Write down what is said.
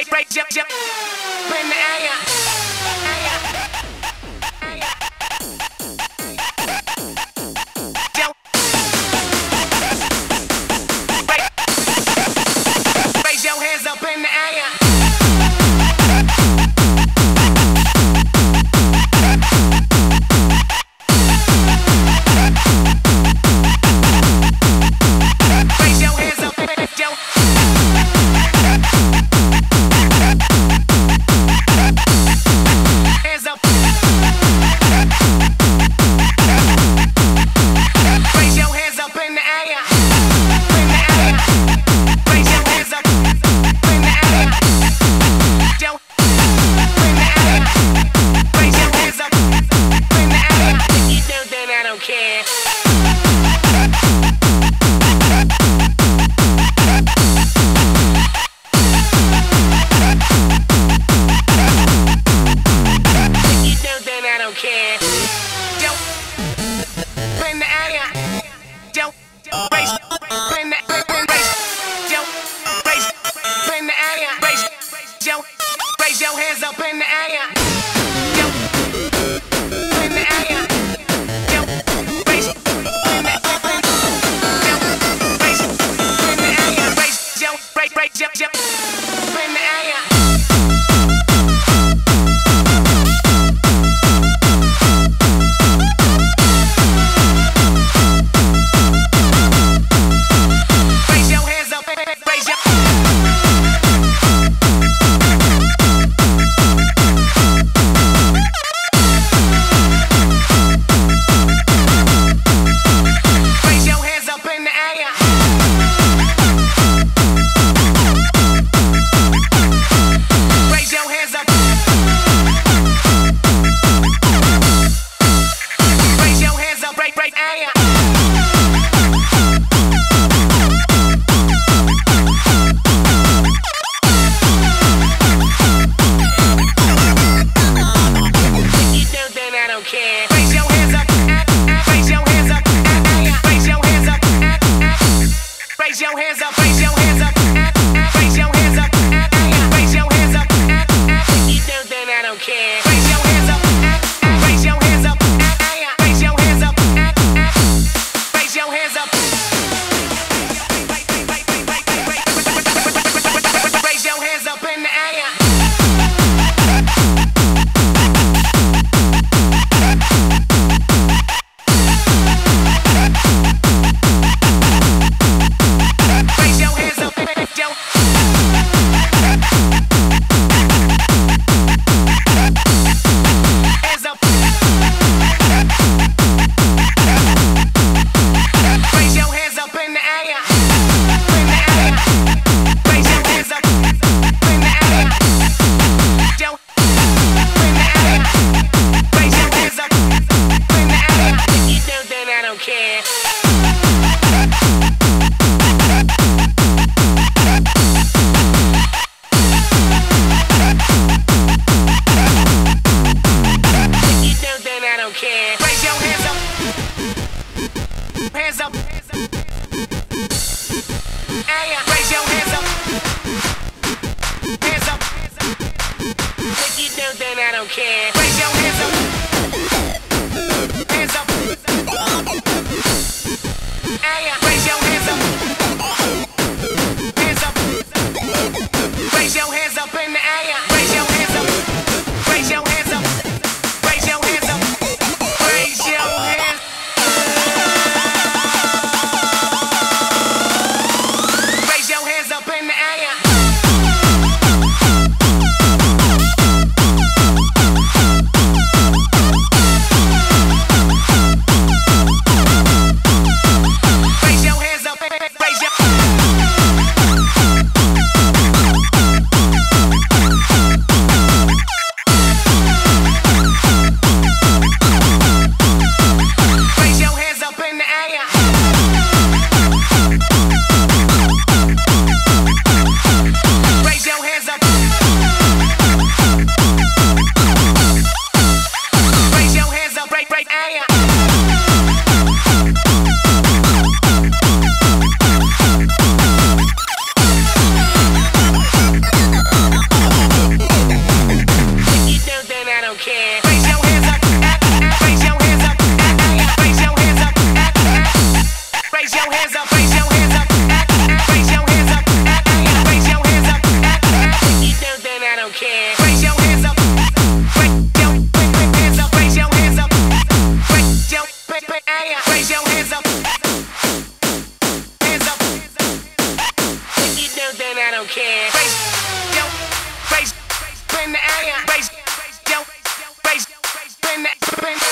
right, right, jump, jump. Bring the air. Yeah. raise your hands up, raise your hands up, raise your hands up, raise your hands up. You know that I don't care. Raise your hands up. Hands up. Hey, raise your man, I don't care. Raise, yo, raise, bring the iron. Raise, yo, raise, bring the, bring the.